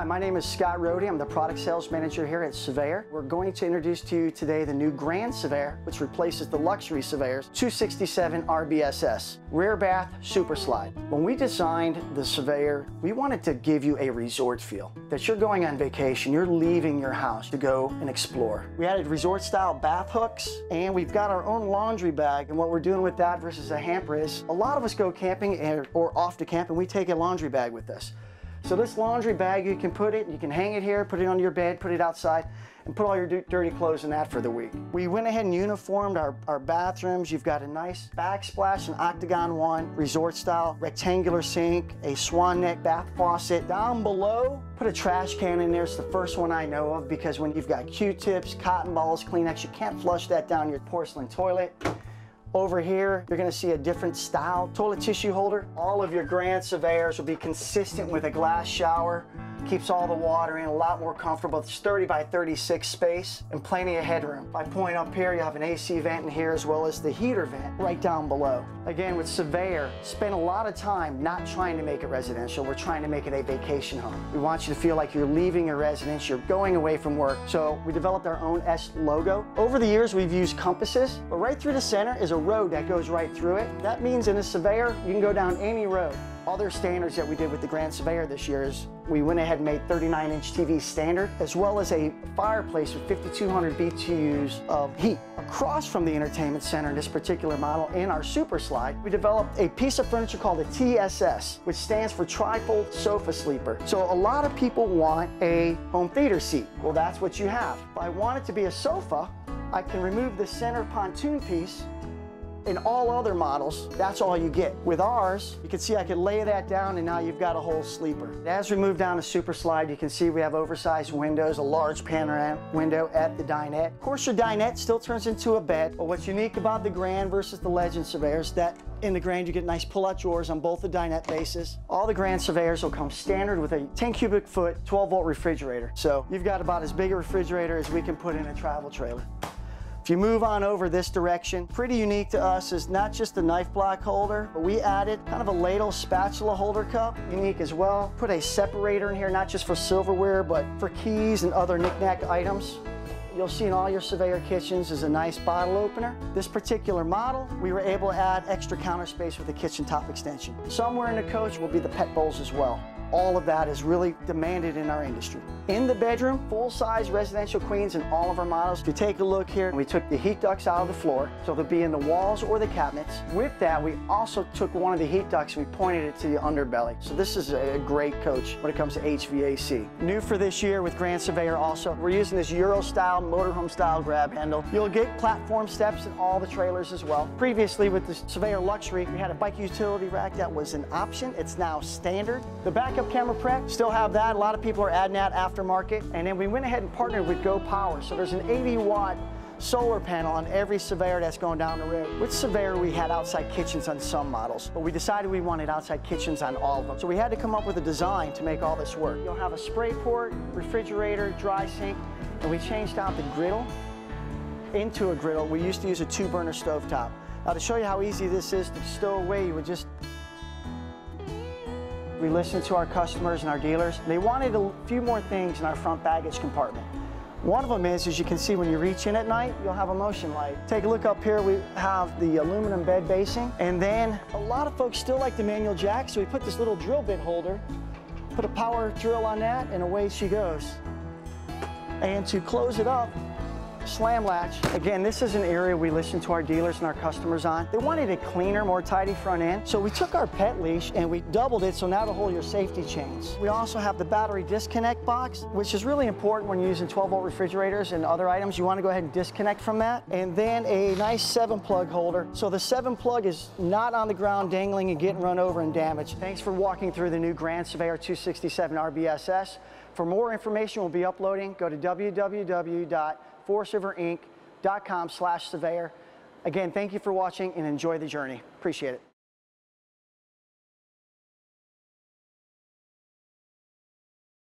Hi, my name is Scott Rohde. I'm the product sales manager here at Surveyor. We're going to introduce to you today the new Grand Surveyor, which replaces the luxury Surveyors 267 RBSS, rear bath super slide. When we designed the Surveyor, we wanted to give you a resort feel, that you're going on vacation, you're leaving your house to go and explore. We added resort style bath hooks, and we've got our own laundry bag. And what we're doing with that versus a hamper is, a lot of us go camping or off to camp and we take a laundry bag with us. So this laundry bag, you can put it, you can hang it here, put it on your bed, put it outside, and put all your dirty clothes in that for the week. We went ahead and uniformed our, our bathrooms. You've got a nice backsplash, an octagon one, resort style, rectangular sink, a swan neck bath faucet. Down below, put a trash can in there. It's the first one I know of because when you've got Q-tips, cotton balls, Kleenex, you can't flush that down your porcelain toilet. Over here, you're gonna see a different style toilet tissue holder. All of your Grand Surveyors will be consistent with a glass shower keeps all the water in, a lot more comfortable. It's 30 by 36 space and plenty of headroom. I point up here, you have an AC vent in here as well as the heater vent right down below. Again, with Surveyor, spend a lot of time not trying to make it residential. We're trying to make it a vacation home. We want you to feel like you're leaving your residence, you're going away from work. So we developed our own S logo. Over the years, we've used compasses, but right through the center is a road that goes right through it. That means in a Surveyor, you can go down any road. Other standards that we did with the Grand Surveyor this year is we went ahead and made 39 inch TV standard, as well as a fireplace with 5,200 BTUs of heat. Across from the entertainment center in this particular model, in our Super Slide, we developed a piece of furniture called a TSS, which stands for Trifold Sofa Sleeper. So a lot of people want a home theater seat. Well, that's what you have. If I want it to be a sofa, I can remove the center pontoon piece in all other models, that's all you get. With ours, you can see I could lay that down and now you've got a whole sleeper. As we move down the super slide, you can see we have oversized windows, a large panoramic window at the dinette. Of course, your dinette still turns into a bed, but what's unique about the Grand versus the Legend Surveyors is that in the Grand, you get nice pull-out drawers on both the dinette bases. All the Grand Surveyors will come standard with a 10 cubic foot, 12 volt refrigerator. So you've got about as big a refrigerator as we can put in a travel trailer. If you move on over this direction, pretty unique to us is not just the knife block holder, but we added kind of a ladle spatula holder cup, unique as well. Put a separator in here, not just for silverware, but for keys and other knickknack items. You'll see in all your Surveyor kitchens is a nice bottle opener. This particular model, we were able to add extra counter space with a kitchen top extension. Somewhere in the coach will be the pet bowls as well all of that is really demanded in our industry. In the bedroom, full-size residential queens in all of our models. If you take a look here, we took the heat ducts out of the floor, so they'll be in the walls or the cabinets. With that, we also took one of the heat ducts and we pointed it to the underbelly. So this is a great coach when it comes to HVAC. New for this year with Grand Surveyor also, we're using this Euro-style, motorhome-style grab handle. You'll get platform steps in all the trailers as well. Previously with the Surveyor Luxury, we had a bike utility rack that was an option. It's now standard. The backup backup camera prep, still have that. A lot of people are adding that aftermarket. And then we went ahead and partnered with Go Power. So there's an 80 watt solar panel on every Surveyor that's going down the road. With Surveyor, we had outside kitchens on some models, but we decided we wanted outside kitchens on all of them. So we had to come up with a design to make all this work. You'll have a spray port, refrigerator, dry sink, and we changed out the griddle into a griddle. We used to use a two burner stove top. Now to show you how easy this is to stow away, you would just we listened to our customers and our dealers. They wanted a few more things in our front baggage compartment. One of them is, as you can see when you reach in at night, you'll have a motion light. Take a look up here, we have the aluminum bed basing. And then a lot of folks still like the manual jack, so we put this little drill bit holder, put a power drill on that, and away she goes. And to close it up, slam latch. Again, this is an area we listen to our dealers and our customers on. They wanted a cleaner, more tidy front end. So we took our pet leash and we doubled it so now to hold your safety chains. We also have the battery disconnect box, which is really important when you're using 12 volt refrigerators and other items. You want to go ahead and disconnect from that. And then a nice seven plug holder. So the seven plug is not on the ground dangling and getting run over and damaged. Thanks for walking through the new Grand Surveyor 267 RBSS. For more information, we'll be uploading. Go to www forestriverinc.com slash surveyor. Again, thank you for watching and enjoy the journey. Appreciate it.